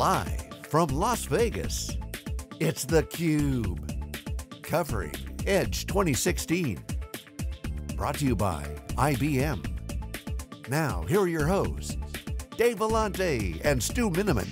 Live from Las Vegas, it's theCUBE. Covering Edge 2016. Brought to you by IBM. Now, here are your hosts, Dave Vellante and Stu Miniman.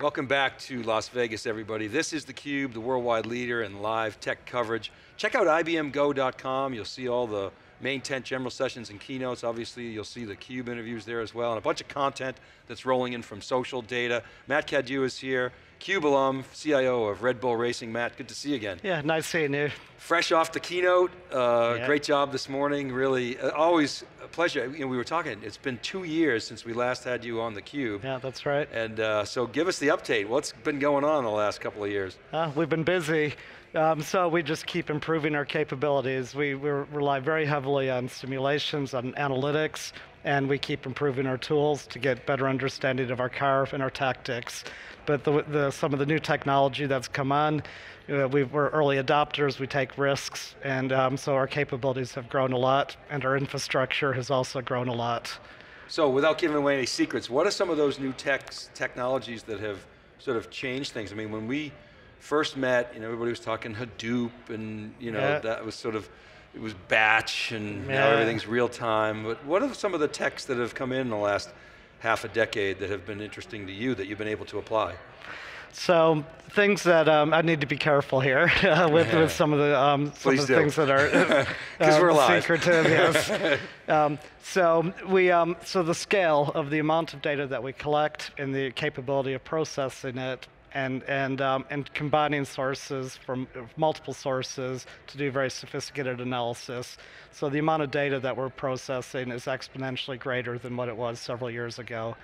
Welcome back to Las Vegas, everybody. This is theCUBE, the worldwide leader in live tech coverage. Check out ibmgo.com, you'll see all the main tent general sessions and keynotes. Obviously, you'll see the CUBE interviews there as well, and a bunch of content that's rolling in from social data. Matt Cadieux is here, CUBE alum, CIO of Red Bull Racing. Matt, good to see you again. Yeah, nice seeing you. Fresh off the keynote, uh, yeah. great job this morning, really, uh, always a pleasure. You know, we were talking, it's been two years since we last had you on the Cube. Yeah, that's right. And uh, so give us the update. What's been going on the last couple of years? Uh, we've been busy. Um, so we just keep improving our capabilities. We, we rely very heavily on simulations, on analytics, and we keep improving our tools to get better understanding of our car and our tactics. But the, the, some of the new technology that's come on, uh, we are early adopters, we take risks, and um, so our capabilities have grown a lot, and our infrastructure has also grown a lot. So without giving away any secrets, what are some of those new techs, technologies that have sort of changed things? I mean, when we first met, you know, everybody was talking Hadoop and, you know, yeah. that was sort of, it was batch and yeah. now everything's real time. But what are some of the techs that have come in, in the last half a decade that have been interesting to you that you've been able to apply? So things that um, I need to be careful here uh, with, yeah. with some of the um, some of the things that are uh, secretive. yes. um, so we um, so the scale of the amount of data that we collect and the capability of processing it and, and, um, and combining sources from multiple sources to do very sophisticated analysis. So the amount of data that we're processing is exponentially greater than what it was several years ago.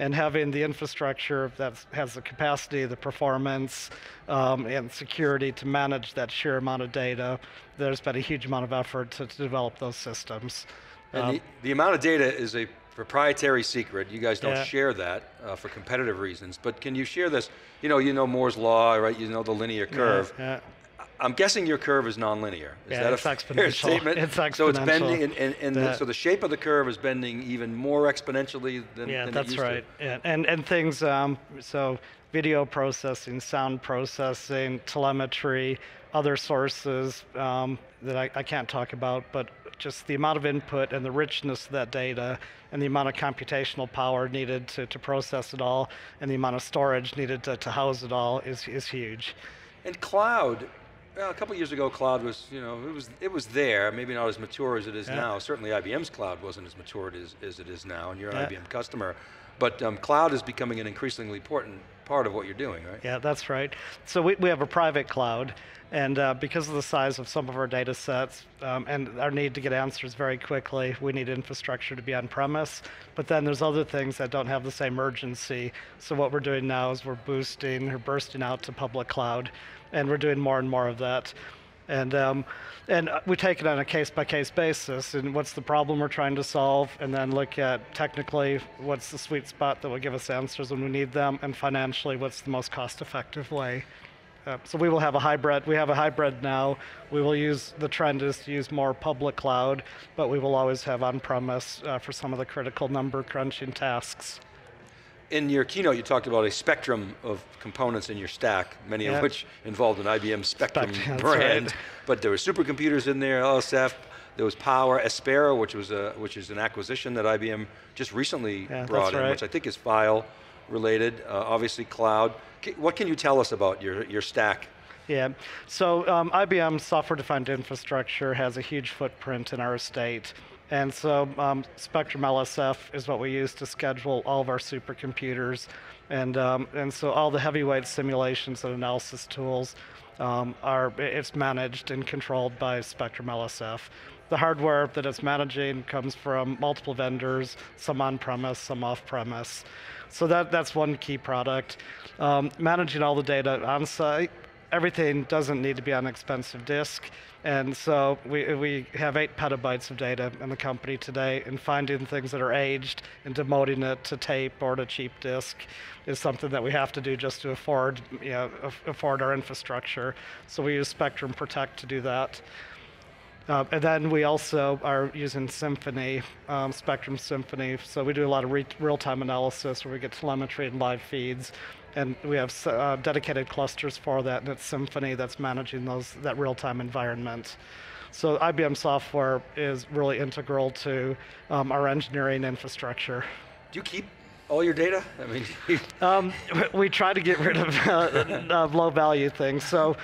And having the infrastructure that has the capacity, the performance, um, and security to manage that sheer amount of data, there's been a huge amount of effort to, to develop those systems. And um, the, the amount of data is a proprietary secret. You guys don't yeah. share that uh, for competitive reasons, but can you share this? You know, you know Moore's law, right? You know the linear curve. Yeah, yeah. I'm guessing your curve is nonlinear. Is yeah, that it's a fair statement? It's exponential. So it's bending, and, and, and the, so the shape of the curve is bending even more exponentially than, yeah, than that's right. To. Yeah, and and things. Um, so video processing, sound processing, telemetry, other sources um, that I, I can't talk about, but just the amount of input and the richness of that data and the amount of computational power needed to, to process it all and the amount of storage needed to, to house it all is, is huge. And cloud, well, a couple years ago, cloud was, you know, it was it was there, maybe not as mature as it is yeah. now. Certainly IBM's cloud wasn't as mature as, as it is now, and you're an yeah. IBM customer. But um, cloud is becoming an increasingly important part of what you're doing, right? Yeah, that's right. So we, we have a private cloud, and uh, because of the size of some of our data sets um, and our need to get answers very quickly, we need infrastructure to be on premise. But then there's other things that don't have the same urgency. So what we're doing now is we're boosting or bursting out to public cloud, and we're doing more and more of that. And, um, and we take it on a case-by-case basis, and what's the problem we're trying to solve, and then look at technically what's the sweet spot that will give us answers when we need them, and financially what's the most cost-effective way. Uh, so we will have a hybrid. We have a hybrid now. We will use the trend is to use more public cloud, but we will always have on-premise uh, for some of the critical number crunching tasks in your keynote, you talked about a spectrum of components in your stack, many yep. of which involved an IBM Spectrum Spect brand. Right. But there were supercomputers in there, LSF, there was Power, Aspera, which was a which is an acquisition that IBM just recently yeah, brought in, right. which I think is file related. Uh, obviously, cloud. What can you tell us about your your stack? Yeah, so um, IBM software-defined infrastructure has a huge footprint in our estate. And so um, Spectrum LSF is what we use to schedule all of our supercomputers. And, um, and so all the heavyweight simulations and analysis tools um, are, it's managed and controlled by Spectrum LSF. The hardware that it's managing comes from multiple vendors, some on-premise, some off-premise. So that, that's one key product. Um, managing all the data on-site everything doesn't need to be on an expensive disk. And so we, we have eight petabytes of data in the company today, and finding things that are aged and demoting it to tape or to cheap disk is something that we have to do just to afford, you know, afford our infrastructure. So we use Spectrum Protect to do that. Uh, and then we also are using Symphony, um, Spectrum Symphony. So we do a lot of re- real-time analysis where we get telemetry and live feeds, and we have uh, dedicated clusters for that. And it's Symphony that's managing those that real-time environment. So IBM software is really integral to um, our engineering infrastructure. Do you keep all your data? I mean, um, we try to get rid of, uh, low value things. So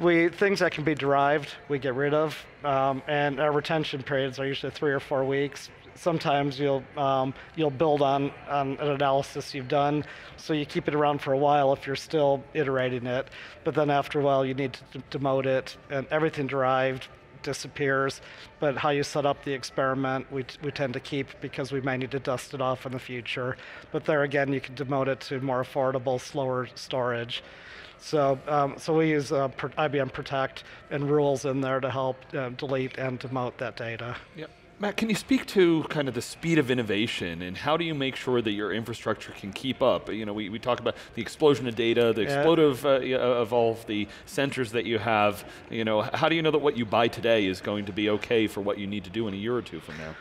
we things that can be derived, we get rid of, um, and our retention periods are usually three or four weeks. Sometimes you'll um, you'll build on, on an analysis you've done, so you keep it around for a while if you're still iterating it. But then after a while, you need to demote it, and everything derived disappears. But how you set up the experiment, we, we tend to keep because we may need to dust it off in the future. But there again, you can demote it to more affordable, slower storage. So, um, so we use uh, IBM Protect and rules in there to help uh, delete and demote that data. Yep. Matt, can you speak to kind of the speed of innovation and how do you make sure that your infrastructure can keep up? You know, we, we talk about the explosion of data, the yeah. explosive uh, of all of the sensors that you have. You know, how do you know that what you buy today is going to be okay for what you need to do in a year or two from now?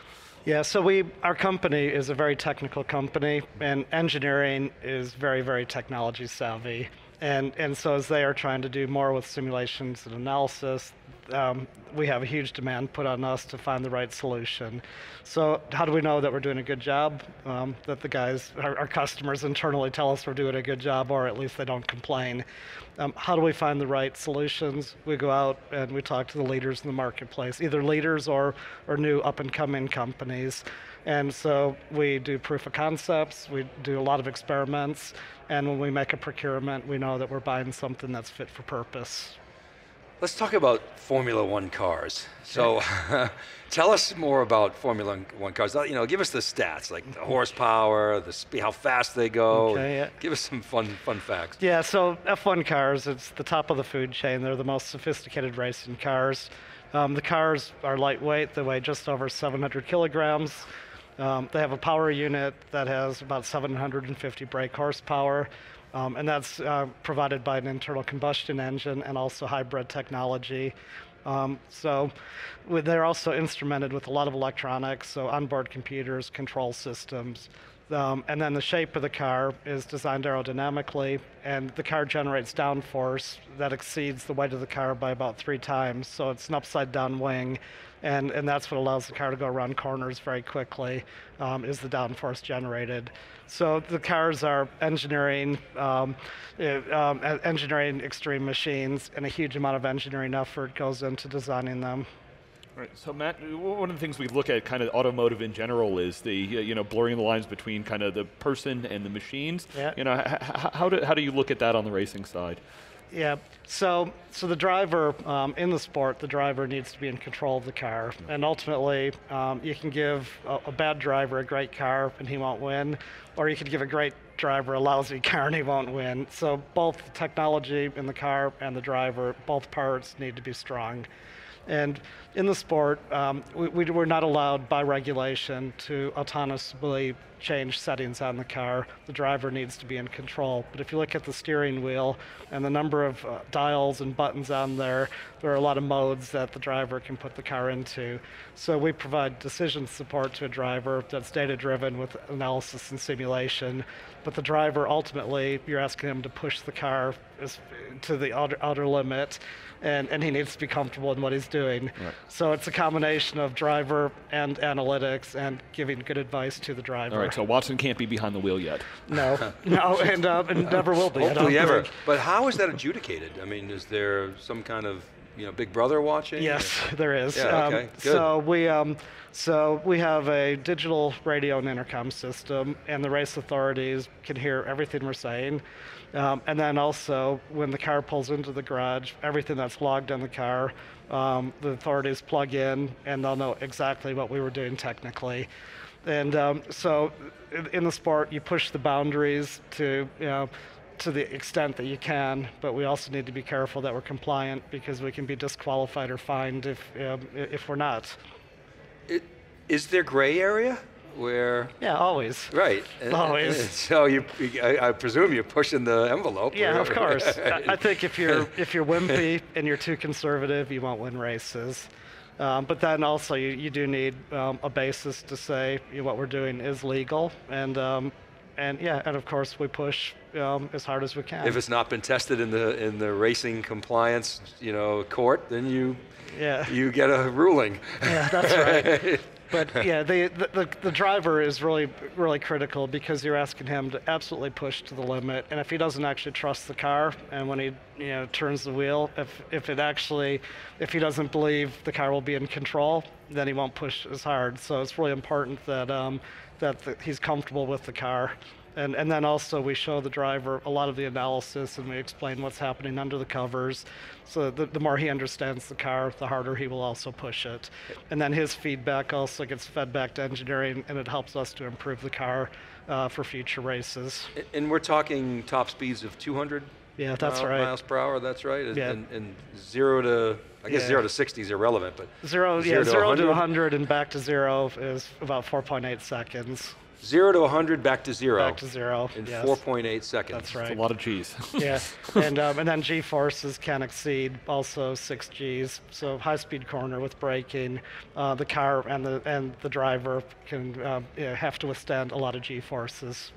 Yeah, so we, our company is a very technical company, and engineering is very, very technology savvy. And, and so as they are trying to do more with simulations and analysis, um, we have a huge demand put on us to find the right solution. So how do we know that we're doing a good job? Um, that the guys, our, our, customers internally tell us we're doing a good job, or at least they don't complain. Um, how do we find the right solutions? We go out and we talk to the leaders in the marketplace, either leaders or, or new up and coming companies. And so we do proof of concepts, we do a lot of experiments, and when we make a procurement, we know that we're buying something that's fit for purpose. Let's talk about Formula One cars. So, tell us more about Formula One cars. You know, give us the stats, like the horsepower, the speed, how fast they go. Okay, yeah. Give us some fun, fun facts. Yeah. So F1 cars, it's the top of the food chain. They're the most sophisticated racing cars. Um, the cars are lightweight. They weigh just over 700 kilograms. Um, they have a power unit that has about 750 brake horsepower, um, and that's uh, provided by an internal combustion engine and also hybrid technology. Um, so they're also instrumented with a lot of electronics, so onboard computers, control systems. Um, and then the shape of the car is designed aerodynamically, and the car generates downforce that exceeds the weight of the car by about three times. So it's an upside down wing and, and that's what allows the car to go around corners very quickly, um, is the downforce generated. So the cars are engineering, um, um, engineering extreme machines, and a huge amount of engineering effort goes into designing them. Right. So Matt, one of the things we look at kind of automotive in general is the you know blurring the lines between kind of the person and the machines. Yeah. You know, how do how do you look at that on the racing side? Yeah. So, so the driver um, in the sport, the driver needs to be in control of the car, and ultimately, um, you can give a, a, bad driver a great car and he won't win, or you can give a great driver a lousy car and he won't win. So, both the technology in the car and the driver, both parts need to be strong. And in the sport, um, we, we're not allowed by regulation to autonomously change settings on the car. The driver needs to be in control. But if you look at the steering wheel and the number of uh, dials and buttons on there, there are a lot of modes that the driver can put the car into. So we provide decision support to a driver that's data driven with analysis and simulation. But the driver ultimately, you're asking him to push the car to the outer, outer limit and, and he needs to be comfortable in what he's doing. Right. So it's a combination of driver and analytics and giving good advice to the driver. All right, so Watson can't be behind the wheel yet. No, no, and, uh, and never will be. Hopefully ever. But how is that adjudicated? I mean, is there some kind of you know Big Brother watching? Yes, or? there is. Yeah, okay, um, good. So we um, so we have a digital radio and intercom system, and the race authorities can hear everything we're saying. Um, and then also, when the car pulls into the garage, everything that's logged on the car, um, the authorities plug in, and they'll know exactly what we were doing technically. And um, so, in, the sport, you push the boundaries to you know to the extent that you can, but we also need to be careful that we're compliant because we can be disqualified or fined if um, if we're not. It, is there gray area? Where yeah always right always so you I, I, presume you're pushing the envelope yeah of course I, I, think if you're if you're wimpy and you're too conservative you won't win races Um, but then also you, you do need um, a basis to say you know, what we're doing is legal, and um, and yeah, and of course we push um, as hard as we can. If it's not been tested in the in the racing compliance, you know, court, then you yeah. you get a ruling. Yeah, that's right. But yeah, the, the, the driver is really really critical because you're asking him to absolutely push to the limit, and if he doesn't actually trust the car, and when he you know turns the wheel, if if it actually if he doesn't believe the car will be in control, then he won't push as hard. So it's really important that um, that the, he's comfortable with the car. And, and then also we show the driver a lot of the analysis and we explain what's happening under the covers. So the, the more he understands the car, the harder he will also push it. And then his feedback also gets fed back to engineering and it helps us to improve the car uh, for future races. And we're talking top speeds of 200 yeah, that's mile, right. miles per hour, that's right? Yeah. And, and zero to, I guess Yeah. zero to 60 is irrelevant, but Zero, Zero yeah, to zero to 100? 100 and back to zero is about 4.8 seconds. Zero to 100 back to zero. Back to zero. In yes. 4.8 seconds. That's right. It's a lot of G's. yeah, and um, and then G forces can exceed also six Gs. So high speed corner with braking, uh, the car and the and the driver can uh, yeah, have to withstand a lot of G forces.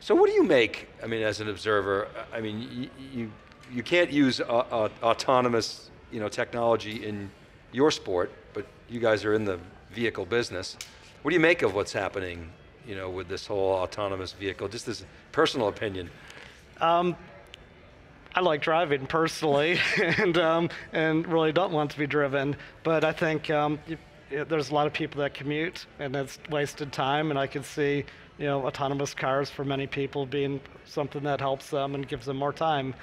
So what do you make? I mean, as an observer, I mean, you you, you can't use uh, uh, autonomous, you know, technology in your sport, but you guys are in the vehicle business. What do you make of what's happening, you know, with this whole autonomous vehicle? Just this personal opinion. I like driving personally, and um, and really don't want to be driven. But I think um, y- y- there's a lot of people that commute, and it's wasted time. And I can see, you know, autonomous cars for many people being something that helps them and gives them more time.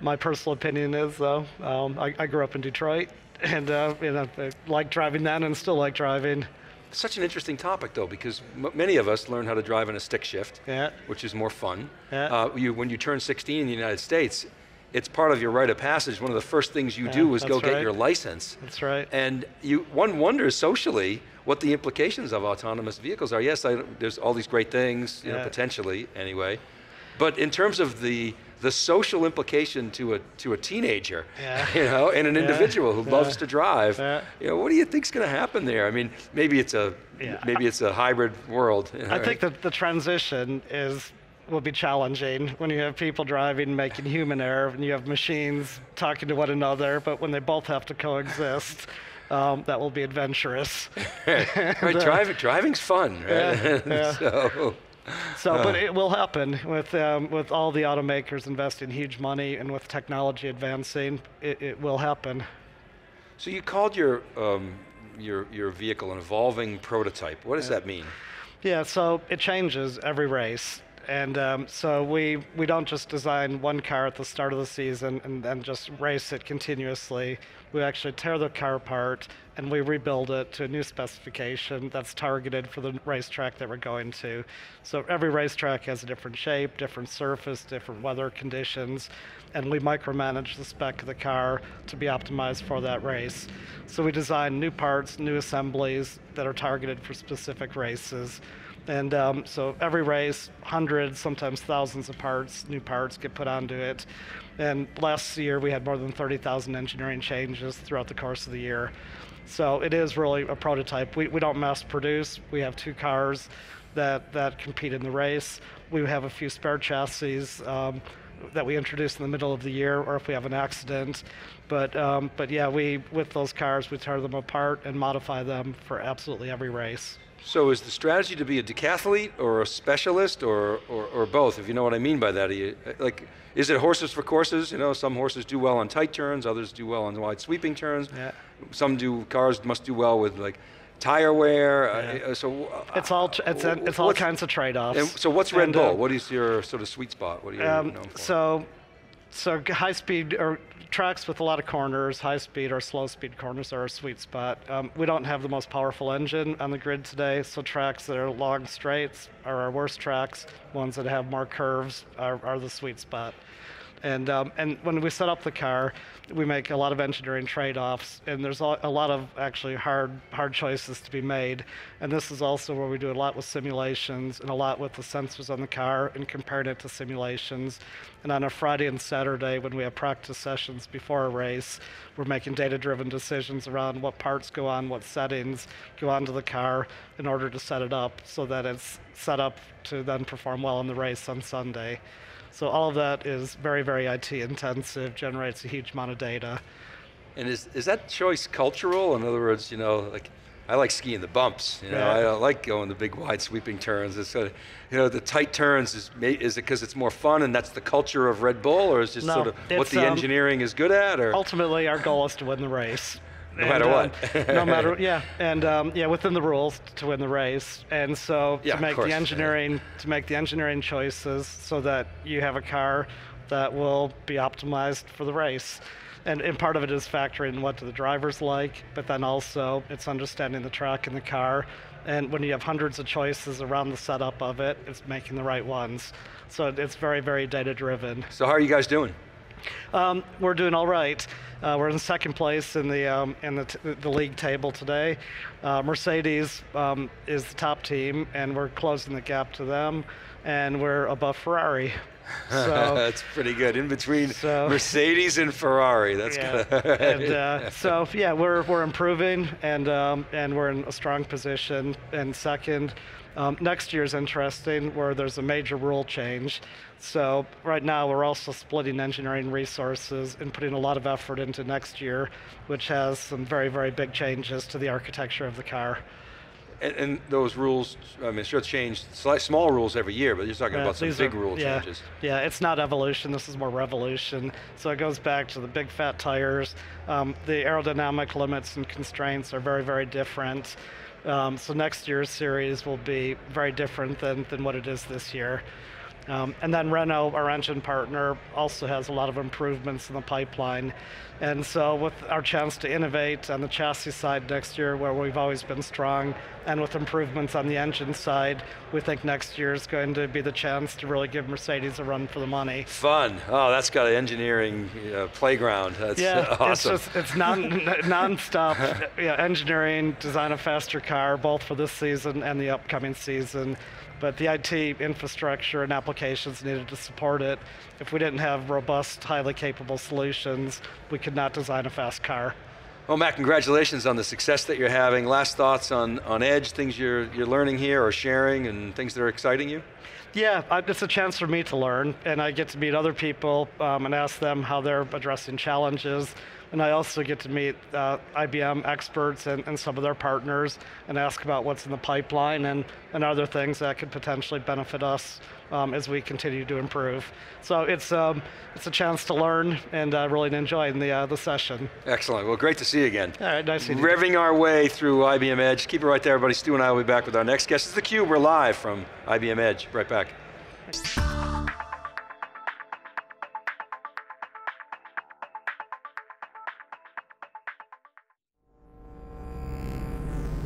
My personal opinion is, though, um, I, I grew up in Detroit, and uh, you know, I like driving then, and still like driving. Such an interesting topic, though, because m- many of us learn how to drive in a stick shift, Yeah. which is more fun. Yeah. Uh, you, when you turn 16 in the United States, it's part of your rite of passage. One of the first things you do is go that's get your license. That's right. And you, one wonders socially what the implications of autonomous vehicles are. Yes, I, there's all these great things, you know, potentially anyway, but in terms of the the social implication to a to a teenager, Yeah. you know, and an Yeah. individual who Yeah. loves to drive, you know, what do you think's going to happen there? I mean, maybe it's a maybe it's a hybrid world. I think that the transition is will be challenging when you have people driving making human error and you have machines talking to one another, but when they both have to coexist, um, that will be adventurous. right, driving driving's fun, right? Yeah. so, So, but it will happen with um, with all the automakers investing huge money and with technology advancing. It, it will happen. so you called your um, your your vehicle an evolving prototype. What does that mean? Yeah, so it changes every race. And um, so we, we don't just design one car at the start of the season and then just race it continuously. We actually tear the car apart and we rebuild it to a new specification that's targeted for the racetrack that we're going to. So every racetrack has a different shape, different surface, different weather conditions, and we micromanage the spec of the car to be optimized for that race. So we design new parts, new assemblies that are targeted for specific races. And um, so every race, hundreds, sometimes thousands of parts, new parts get put onto it. And last year we had more than 30,000 engineering changes throughout the course of the year. So it is really a prototype. We, we don't mass produce. We have two cars that, that compete in the race. We have a few spare chassis um, that we introduce in the middle of the year, or if we have an accident. But um, but yeah, we with those cars we tear them apart and modify them for absolutely every race. So is the strategy to be a decathlete or a specialist or, or, or both? If you know what I mean by that, you, like, is it horses for courses? You know, some horses do well on tight turns, others do well on wide sweeping turns. Yeah. Some do cars must do well with like tire wear. Yeah. Uh, so uh, It's all it's it's all kinds of trade-offs. And so what's Red And, Bull? uh, what is your sort of sweet spot? What do you Um, known for? so, so high speed or tracks with a lot of corners, high speed or slow speed corners are a sweet spot. Um, we don't have the most powerful engine on the grid today, so tracks that are long straights are our worst tracks. Ones that have more curves are, are the sweet spot. And, um, and when we set up the car, we make a lot of engineering trade-offs, and there's a lot of actually hard, hard choices to be made. And this is also where we do a lot with simulations and a lot with the sensors on the car and comparing it to simulations. And on a Friday and Saturday, when we have practice sessions before a race, we're making data-driven decisions around what parts go on, what settings go onto the car in order to set it up so that it's set up to then perform well in the race on Sunday. So all of that is very, very IT intensive, generates a huge amount of data. And is, is that choice cultural? In other words, you know, like I like skiing the bumps. You know, yeah. I don't like going the big wide sweeping turns. It's sort of, you know, the tight turns is is it because it's more fun and that's the culture of Red Bull, or is just no, sort of what the um, engineering is good at? Or ultimately, our goal is to win the race no and, matter what. Um, no matter yeah, and um, yeah, within the rules to win the race, and so yeah, to make course, the engineering yeah. to make the engineering choices so that you have a car that will be optimized for the race. And, and part of it is factoring what do the drivers like, but then also it's understanding the track and the car. And when you have hundreds of choices around the setup of it, it's making the right ones. So it's very, very data driven. So how are you guys doing? Um, we're doing all right. Uh, we're in second place in the um, in the, t- the, league table today. Uh, Mercedes um, is the top team, and we're closing the gap to them, and we're above Ferrari. So, that's pretty good. In between so, Mercedes and Ferrari, that's yeah. good. and uh, so yeah, we're we're improving, and um, and we're in a strong position. And second, um, next year is interesting, where there's a major rule change. So right now we're also splitting engineering resources and putting a lot of effort into next year, which has some very, very big changes to the architecture of the car. And, and those rules, I mean, sure, change slight, small rules every year, but you're talking about some big are, rule yeah, changes. Yeah, it's not evolution. This is more revolution. So it goes back to the big fat tires. Um, the aerodynamic limits and constraints are very, very different. Um, so next year's series will be very different than, than what it is this year. Um, and then Renault, our engine partner, also has a lot of improvements in the pipeline. And so, with our chance to innovate on the chassis side next year, where we've always been strong, and with improvements on the engine side, we think next year is going to be the chance to really give Mercedes a run for the money. Fun! Oh, that's got an engineering uh, playground. That's yeah, awesome. it's just it's non nonstop yeah, engineering, design a faster car, both for this season and the upcoming season but the IT infrastructure and applications needed to support it. If we didn't have robust, highly capable solutions, we could not design a fast car. Well, Matt, congratulations on the success that you're having. Last thoughts on, on Edge, things you're, you're learning here or sharing, and things that are exciting you? Yeah, it's a chance for me to learn, and I get to meet other people um, and ask them how they're addressing challenges and I also get to meet uh, IBM experts and, and, some of their partners and ask about what's in the pipeline and, and other things that could potentially benefit us um, as we continue to improve. So it's, um, it's a chance to learn and uh, really enjoy the, uh, the session. Excellent. Well, great to see you again. All right, nice to see you. Revving our way through IBM Edge. Keep it right there, everybody. Stu and I will be back with our next guest. This is theCUBE. We're live from IBM Edge. Right back.